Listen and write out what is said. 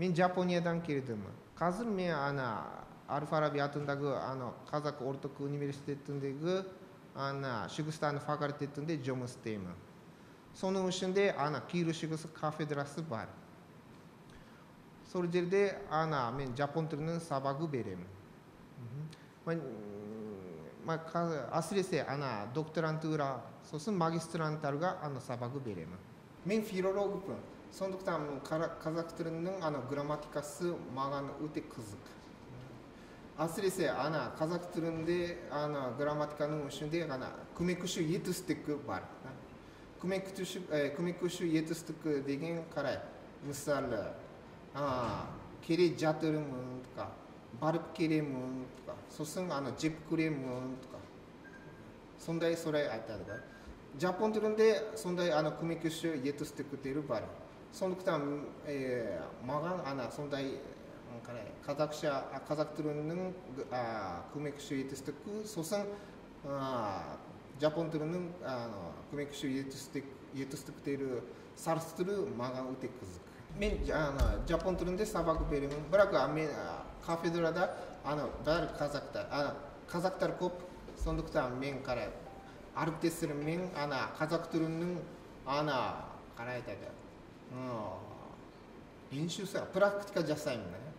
Мен Жапониядан келдім. Қазір мен ана Әл Фараби атындағы ана Қазақ ұлттық университетіндегі ана шығыстану факультетінде жұмыс істеймін. Соның ішінде ана Киру шығыс кафедрасы бар. Сол жерде ана мен жапон тілінің сабағы беремін. Әсіресе ана докторантура сосын магистранттарға ана сабағы беремін. Мен филологпын. 선독담은 카자흐들은 아나 그라마티카스 마간 우테 크즈 아스리세 아나 카자흐들은데 아나 그라마티카는 우신데 아나 쿠메쿠슈 예트스테크 말 쿠메쿠슈 에 쿠메쿠슈 예트스테크 되긴 카라 무살라 아 키리 자트르문 까 바르프 키레문 까 소승 아나 집프 크레문 까 손다이 소라이 아따가ジャポントルンで、そんなあの、組み消しをイエトステクテルバル。сондықтан ә, маған ана сондай қарай қазақша қазақ тілінің көмекші етістігі сосын ә, жапон тілінің көмекші етістік етістіктері салыстыру маған өте қызық мен ана жапон тілінде сабақ беремін бірақ мен кафедрада ана бәрі қазақтар ана қазақтар көп сондықтан мен қарай әріптестеріммен ана қазақ тілінің ана қалай айтады うん、練習さプラクティカジャスサイムね。